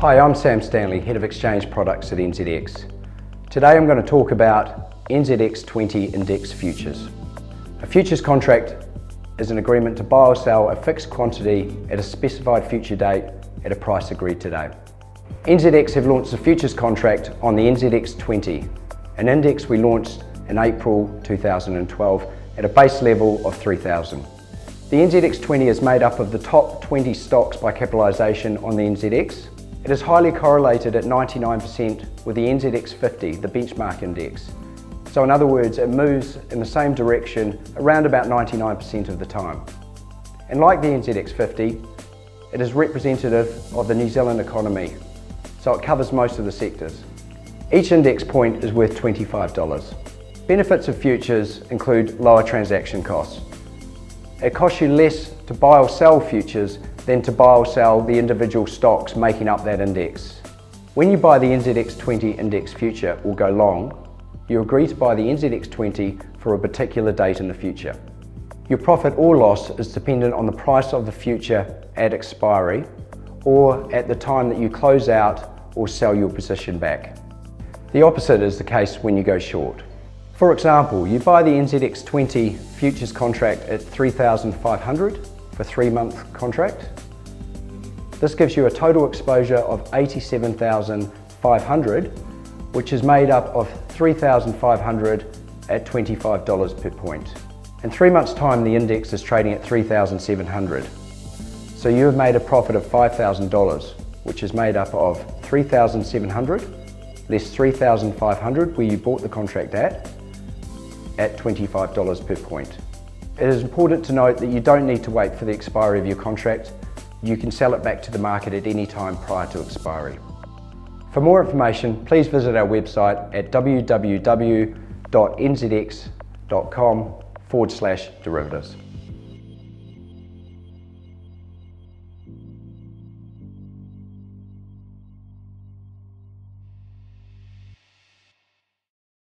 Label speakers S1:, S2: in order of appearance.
S1: Hi, I'm Sam Stanley, Head of Exchange Products at NZX. Today I'm going to talk about NZX20 Index Futures. A futures contract is an agreement to buy or sell a fixed quantity at a specified future date at a price agreed today. NZX have launched a futures contract on the NZX20, an index we launched in April 2012 at a base level of 3000. The NZX20 is made up of the top 20 stocks by capitalisation on the NZX. It is highly correlated at 99% with the NZX50, the benchmark index. So in other words, it moves in the same direction around about 99% of the time. And like the NZX50, it is representative of the New Zealand economy, so it covers most of the sectors. Each index point is worth $25. Benefits of futures include lower transaction costs. It costs you less to buy or sell futures than to buy or sell the individual stocks making up that index. When you buy the NZX20 index future or go long, you agree to buy the NZX20 for a particular date in the future. Your profit or loss is dependent on the price of the future at expiry or at the time that you close out or sell your position back. The opposite is the case when you go short. For example, you buy the NZX20 futures contract at 3,500 for three month contract. This gives you a total exposure of 87,500 which is made up of 3,500 at $25 per point. In three months time the index is trading at 3,700. So you have made a profit of $5,000 which is made up of 3,700 less 3,500 where you bought the contract at at $25 per point. It is important to note that you don't need to wait for the expiry of your contract. You can sell it back to the market at any time prior to expiry. For more information, please visit our website at www.nzx.com forward slash derivatives.